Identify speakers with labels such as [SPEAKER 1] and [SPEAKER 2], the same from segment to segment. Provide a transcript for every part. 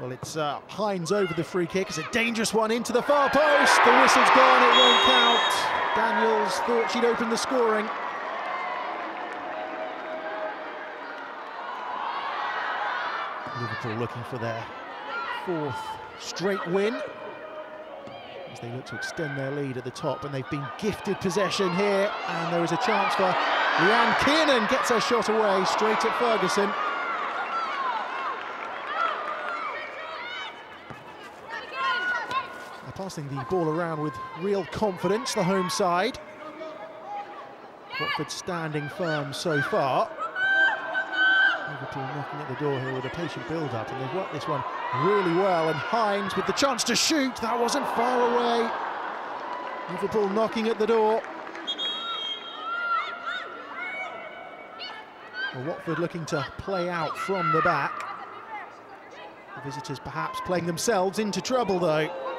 [SPEAKER 1] Well, it's uh, Hinds over the free kick. It's a dangerous one into the far post. The whistle's gone, it won't count. Daniels thought she'd open the scoring. Liverpool looking for their fourth straight win as they look to extend their lead at the top and they've been gifted possession here and there is a chance for Leanne Kiernan gets her shot away straight at Ferguson passing the ball around with real confidence the home side Watford standing firm so far Liverpool knocking at the door here with a patient build-up, and they've worked this one really well. And Hinds with the chance to shoot, that wasn't far away. Liverpool knocking at the door. Well, Watford looking to play out from the back. The visitors perhaps playing themselves into trouble, though.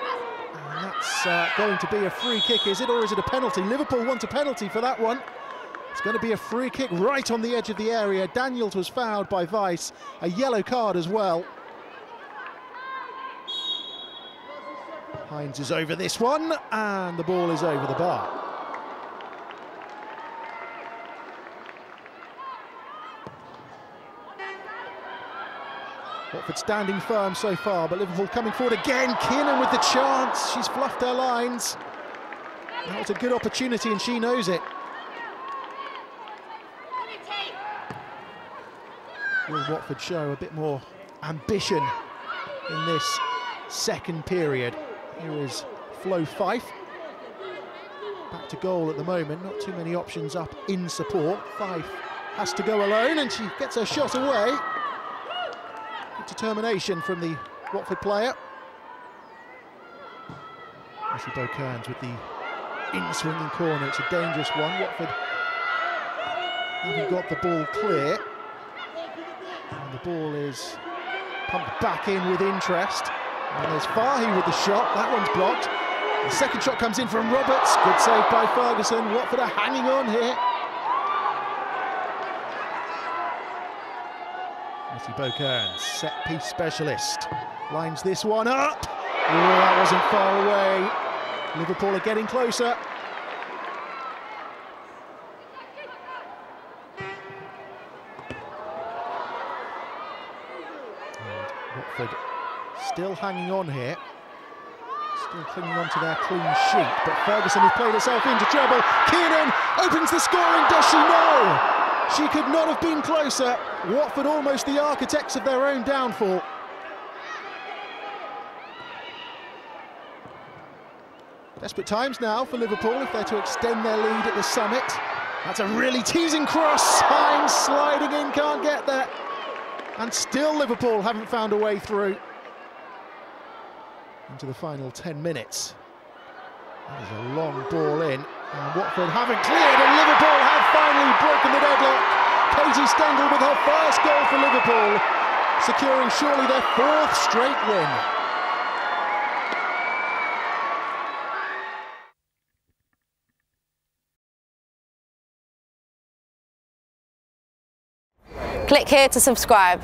[SPEAKER 1] And that's uh, going to be a free kick, is it, or is it a penalty? Liverpool want a penalty for that one. It's going to be a free kick right on the edge of the area. Daniels was fouled by Vice, a yellow card as well. Hinds is over this one, and the ball is over the bar. Watford standing firm so far, but Liverpool coming forward again. Kiernan with the chance. She's fluffed her lines. That was a good opportunity, and she knows it. will Watford show a bit more ambition in this second period? Here is Flo Fife. Back to goal at the moment, not too many options up in support. Fife has to go alone and she gets her shot away. Determination from the Watford player. Missy Kearns with the in-swinging corner. It's a dangerous one. Watford haven't got the ball clear. And the ball is pumped back in with interest. And there's Fahey with the shot. That one's blocked. The second shot comes in from Roberts. Good save by Ferguson. Watford are hanging on here. Missy Bo Kearns, set piece specialist, lines this one up. Oh, that wasn't far away. Liverpool are getting closer. Watford still hanging on here. Still clinging on to their clean sheet, but Ferguson has played herself into trouble. Kiernan opens the scoring, does she know? She could not have been closer. Watford almost the architects of their own downfall. Desperate times now for Liverpool if they're to extend their lead at the summit. That's a really teasing cross. Hinds sliding in, can't get there. And still Liverpool haven't found a way through into the final 10 minutes. That is a long ball in. And Watford haven't cleared and Liverpool Katie Stengel with her first goal for Liverpool, securing surely their fourth straight win.
[SPEAKER 2] Click here to subscribe.